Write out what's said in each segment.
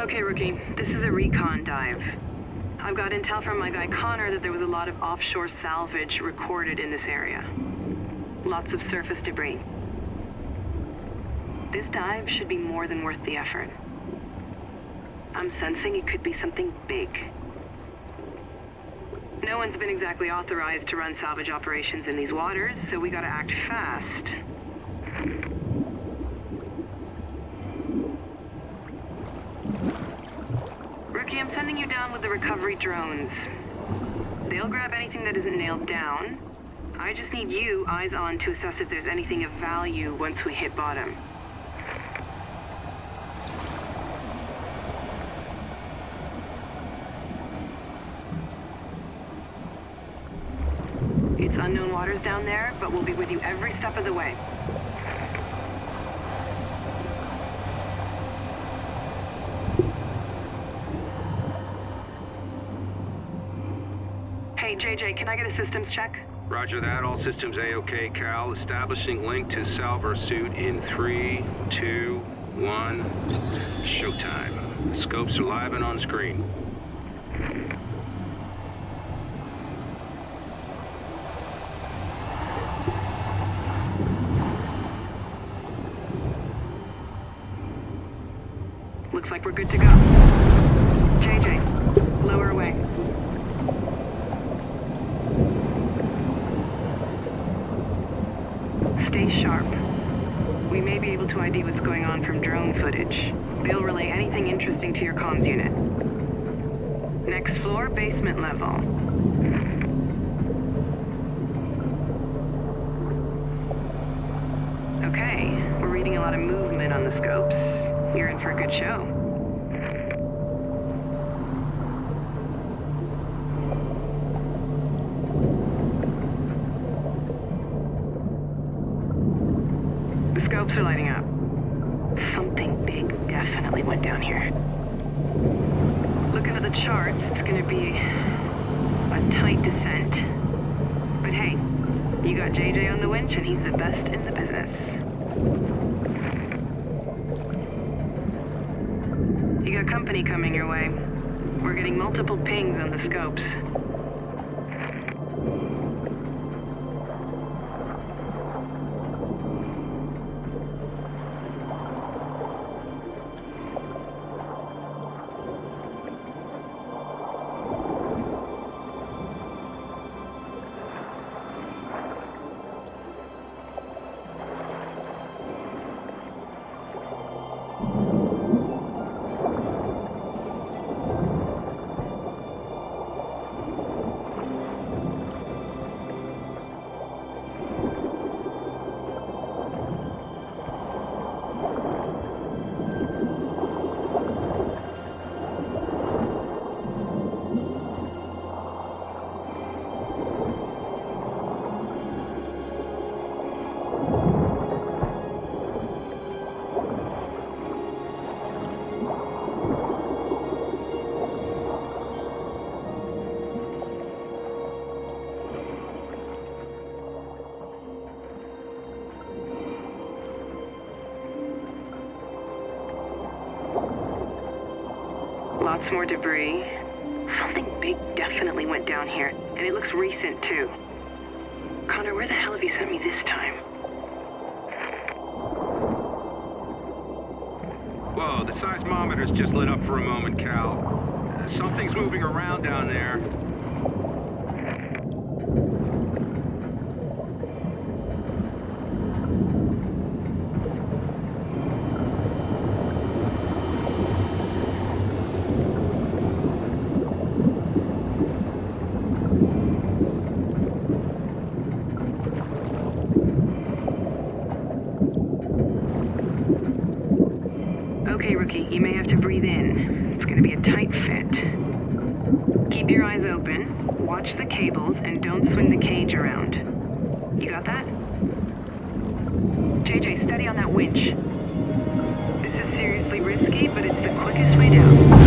Okay, Rookie. This is a recon dive. I've got intel from my guy Connor that there was a lot of offshore salvage recorded in this area. Lots of surface debris. This dive should be more than worth the effort. I'm sensing it could be something big. No one's been exactly authorized to run salvage operations in these waters, so we gotta act fast. Rookie, I'm sending you down with the recovery drones. They'll grab anything that isn't nailed down. I just need you eyes on to assess if there's anything of value once we hit bottom. It's unknown waters down there, but we'll be with you every step of the way. JJ, can I get a systems check? Roger that. All systems A-OK, Cal. Establishing link to Salver suit in three, two, one. Showtime. Scopes are live and on screen. Looks like we're good to go. JJ, lower away. Sharp. We may be able to ID what's going on from drone footage. They'll relay anything interesting to your comms unit. Next floor, basement level. Okay, we're reading a lot of movement on the scopes. You're in for a good show. The scopes are lighting up. Something big definitely went down here. Looking at the charts, a tight descent. But hey, you got JJ on the winch and he's the best in the business. You got company coming your way. We're getting multiple pings on the scopes. Lots more debris. Something big definitely went down here, and it looks recent too. Connor, where the hell have you sent me this time? Whoa, the seismometer's just lit up for a moment, Cal. Uh, Something's moving around down there. Okay, rookie, you may have to breathe in. It's gonna be a tight fit. Keep your eyes open, watch the cables, and don't swing the cage around. You got that? JJ, steady on that winch. This is seriously risky, but it's the quickest way down.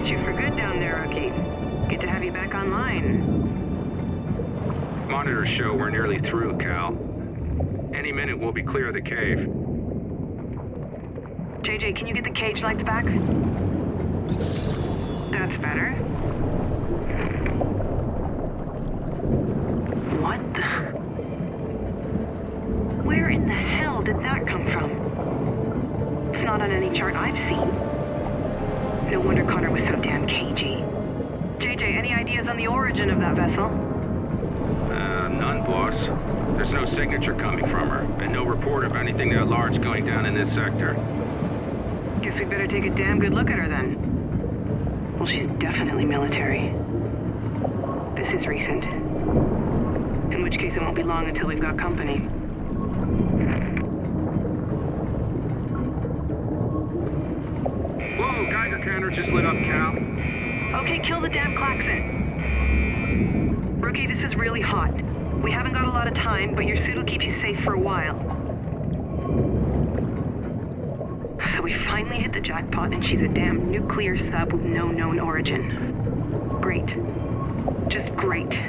Lost you for good down there, Rookie. Good to have you back online. Monitors show we're nearly through, Cal. Any minute we'll be clear of the cave. JJ, can you get the cage lights back? That's better. What the? Where in the hell did that come from? It's not on any chart I've seen. Connor was so damn cagey. JJ, any ideas on the origin of that vessel? Uh, none, boss. There's no signature coming from her, and no report of anything that large going down in this sector. Guess we better take a damn good look at her then. Well, she's definitely military. This is recent. In which case it won't be long until we've got company. Counter just lit up, Cal. Okay, kill the damn klaxon. Rookie, this is really hot. We haven't got a lot of time, but your suit will keep you safe for a while. So we finally hit the jackpot, and she's a damn nuclear sub with no known origin. Great. Just great.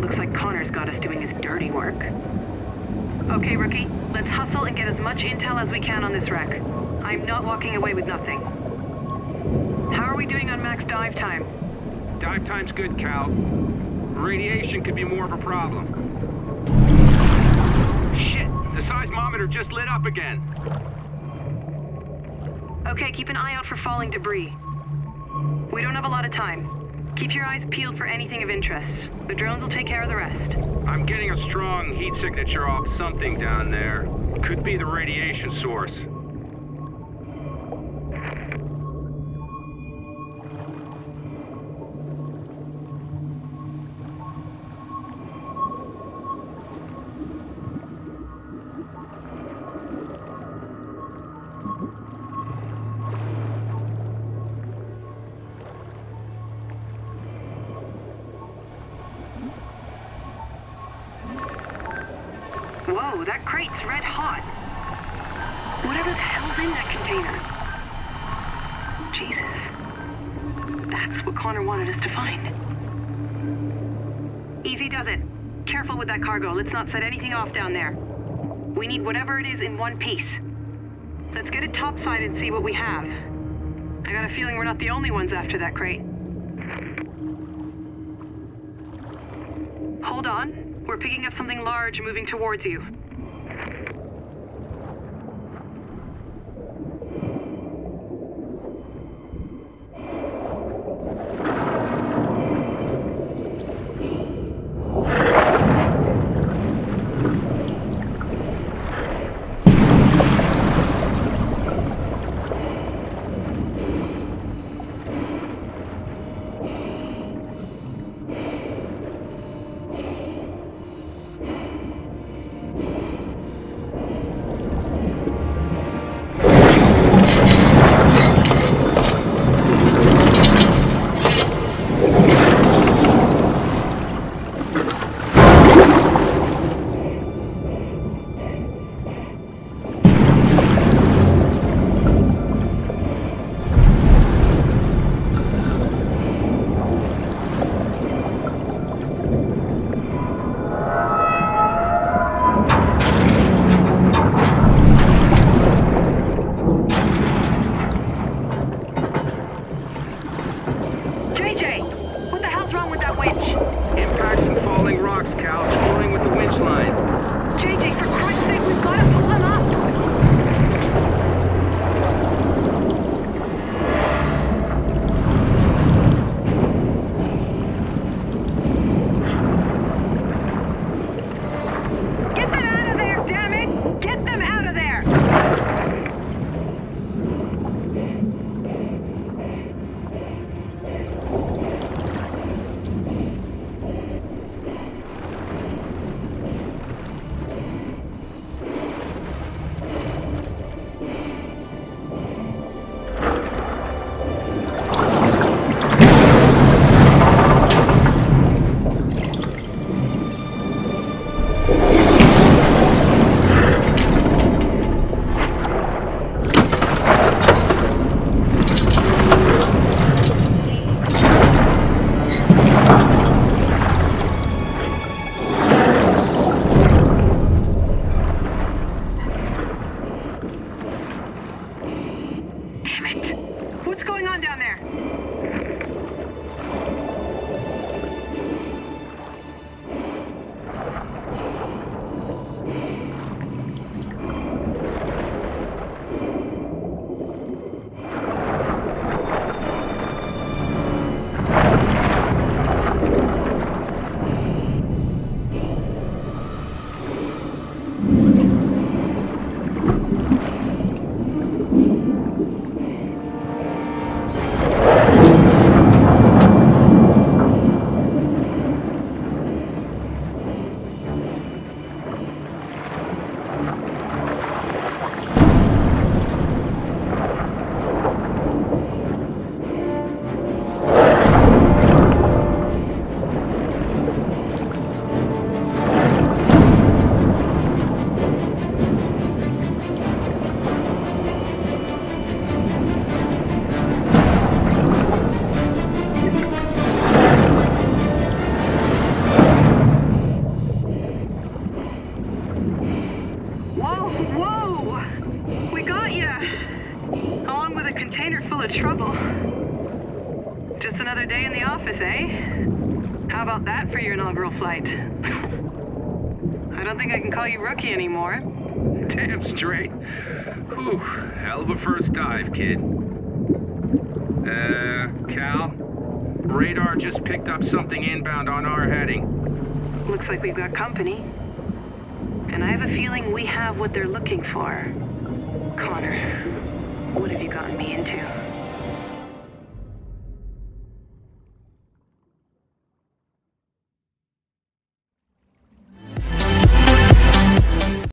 Looks like Connor's got us doing his dirty work. Okay, Rookie, let's hustle and get as much intel as we can on this wreck. I'm not walking away with nothing. How are we doing on max dive time? Dive time's good, Cal. Radiation could be more of a problem. Shit! The seismometer just lit up again. Okay, keep an eye out for falling debris. We don't have a lot of time. Keep your eyes peeled for anything of interest. The drones will take care of the rest. I'm getting a strong heat signature off something down there. Could be the radiation source. Whoa, that crate's red hot. Whatever the hell's in that container? Jesus. That's what Connor wanted us to find. Easy does it. Careful with that cargo. Let's not set anything off down there. We need whatever it is in one piece. Let's get it topside and see what we have. I got a feeling we're not the only ones after that crate. Hold on. We're picking up something large moving towards you. What's going on down there? Rookie anymore. Damn straight. Whew, hell of a first dive, kid. Uh, Cal? Radar just picked up something inbound on our heading. Looks like we've got company. And I have a feeling we have what they're looking for. Connor, what have you gotten me into?